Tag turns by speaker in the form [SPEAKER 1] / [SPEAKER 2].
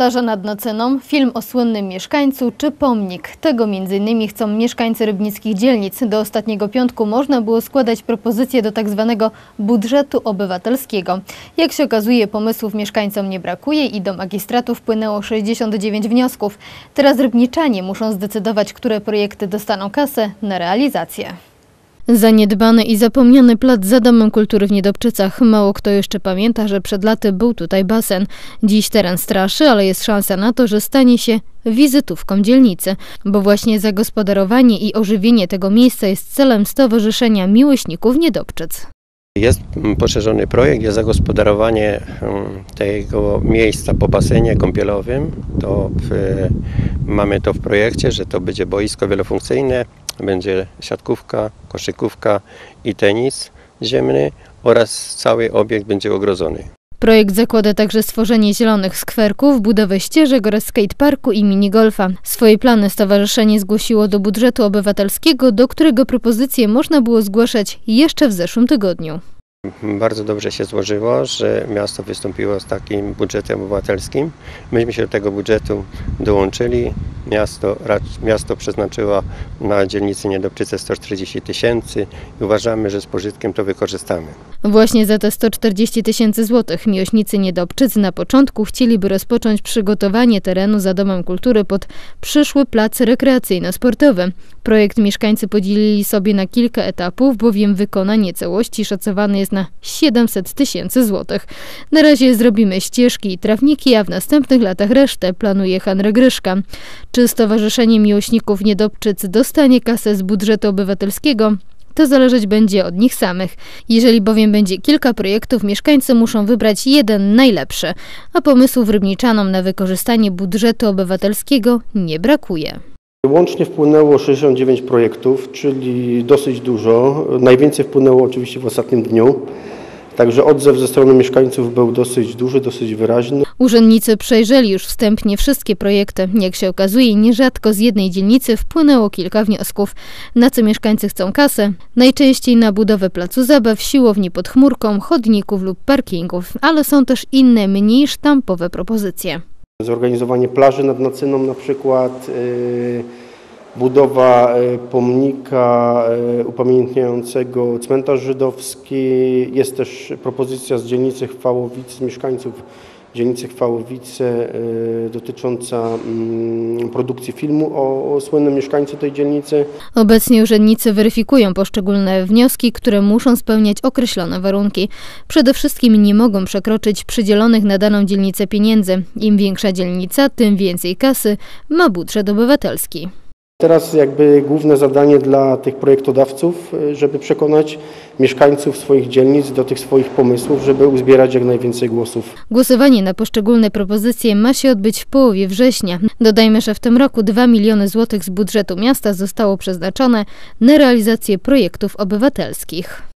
[SPEAKER 1] Plaża nad Noceną, film o słynnym mieszkańcu czy pomnik. Tego m.in. chcą mieszkańcy rybnickich dzielnic. Do ostatniego piątku można było składać propozycje do tzw. Tak budżetu obywatelskiego. Jak się okazuje, pomysłów mieszkańcom nie brakuje i do magistratu wpłynęło 69 wniosków. Teraz rybniczanie muszą zdecydować, które projekty dostaną kasę na realizację. Zaniedbany i zapomniany plac za Domem Kultury w Niedobczycach. Mało kto jeszcze pamięta, że przed laty był tutaj basen. Dziś teren straszy, ale jest szansa na to, że stanie się wizytówką dzielnicy, bo właśnie zagospodarowanie i ożywienie tego miejsca jest celem Stowarzyszenia Miłośników Niedobczyc.
[SPEAKER 2] Jest poszerzony projekt, jest zagospodarowanie tego miejsca po basenie kąpielowym. To w, mamy to w projekcie, że to będzie boisko wielofunkcyjne, będzie siatkówka, koszykówka i tenis ziemny oraz cały obiekt będzie ogrodzony.
[SPEAKER 1] Projekt zakłada także stworzenie zielonych skwerków, budowę ścieżek oraz skateparku i minigolfa. Swoje plany stowarzyszenie zgłosiło do budżetu obywatelskiego, do którego propozycje można było zgłaszać jeszcze w zeszłym tygodniu.
[SPEAKER 2] Bardzo dobrze się złożyło, że miasto wystąpiło z takim budżetem obywatelskim. Myśmy się do tego budżetu dołączyli. Miasto, miasto przeznaczyło na dzielnicy Niedobczyce 140 tysięcy i uważamy, że z pożytkiem to wykorzystamy.
[SPEAKER 1] Właśnie za te 140 tysięcy złotych miłośnicy Niedobczyc na początku chcieliby rozpocząć przygotowanie terenu za Domem Kultury pod przyszły plac rekreacyjno-sportowy. Projekt mieszkańcy podzielili sobie na kilka etapów, bowiem wykonanie całości szacowane jest na 700 tysięcy złotych. Na razie zrobimy ścieżki i trawniki, a w następnych latach resztę planuje Henry Gryszka. Czy Stowarzyszenie Miłośników Niedobczyc dostanie kasę z budżetu obywatelskiego? To zależeć będzie od nich samych. Jeżeli bowiem będzie kilka projektów, mieszkańcy muszą wybrać jeden najlepszy, a pomysłów rybniczanom na wykorzystanie budżetu obywatelskiego nie brakuje.
[SPEAKER 3] Łącznie wpłynęło 69 projektów, czyli dosyć dużo. Najwięcej wpłynęło oczywiście w ostatnim dniu. Także odzew ze strony mieszkańców był dosyć duży, dosyć wyraźny.
[SPEAKER 1] Urzędnicy przejrzeli już wstępnie wszystkie projekty. Jak się okazuje, nierzadko z jednej dzielnicy wpłynęło kilka wniosków. Na co mieszkańcy chcą kasę? Najczęściej na budowę placu zabaw, siłowni pod chmurką, chodników lub parkingów, ale są też inne, mniej sztampowe propozycje.
[SPEAKER 3] Zorganizowanie plaży nad Nacyną na przykład, y, budowa y, pomnika y, upamiętniającego cmentarz żydowski. Jest też propozycja z dzielnicy Chwałowic, z mieszkańców dzielnicy Chwałowice dotycząca mm, produkcji filmu o, o słynnym mieszkańcu tej dzielnicy.
[SPEAKER 1] Obecnie urzędnicy weryfikują poszczególne wnioski, które muszą spełniać określone warunki. Przede wszystkim nie mogą przekroczyć przydzielonych na daną dzielnicę pieniędzy. Im większa dzielnica, tym więcej kasy ma budżet obywatelski.
[SPEAKER 3] Teraz jakby główne zadanie dla tych projektodawców, y, żeby przekonać mieszkańców swoich dzielnic do tych swoich pomysłów, żeby uzbierać jak najwięcej głosów.
[SPEAKER 1] Głosowanie na poszczególne propozycje ma się odbyć w połowie września. Dodajmy, że w tym roku 2 miliony złotych z budżetu miasta zostało przeznaczone na realizację projektów obywatelskich.